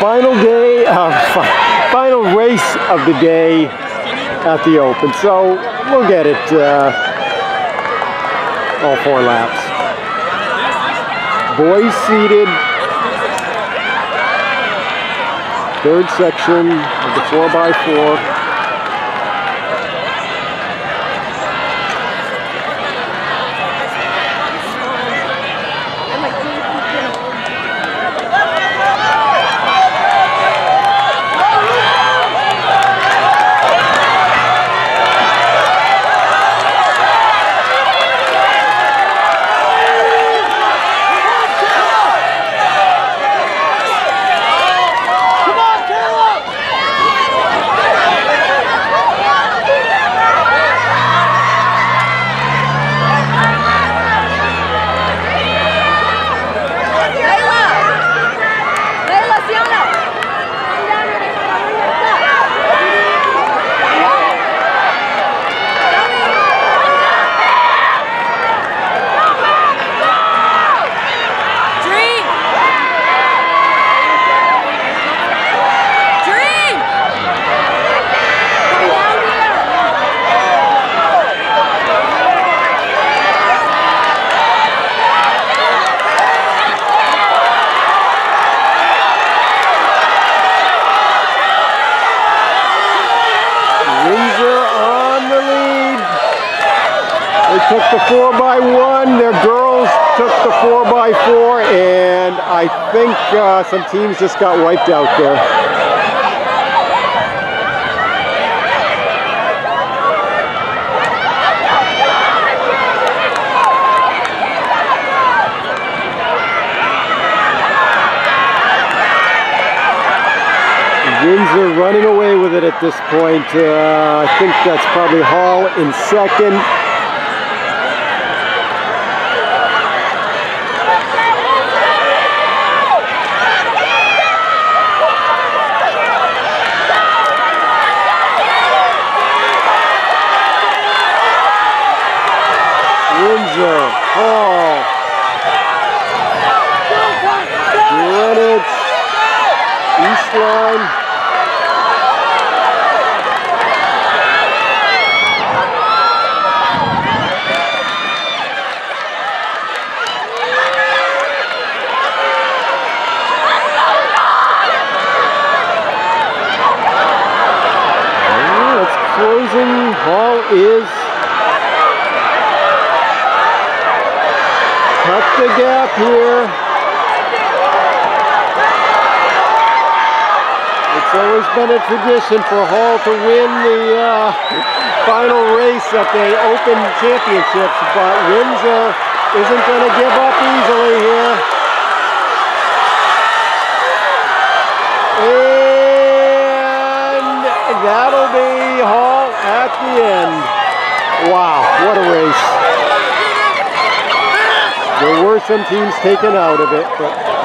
final day, uh, final race of the day at the Open. So we'll get it uh, all four laps. Boys seated. Third section of the 4x4. Took the 4 by one Their girls took the 4 by 4 and I think uh, some teams just got wiped out there. Windsor running away with it at this point. Uh, I think that's probably Hall in second. Windsor, Hall, Greenwich. Oh, it's closing. Hall is the gap here. It's always been a tradition for Hall to win the uh, final race at the Open Championships, but Windsor isn't going to give up easily here. And that'll be Hall at the end. Wow, what a race. There were some teams taken out of it, but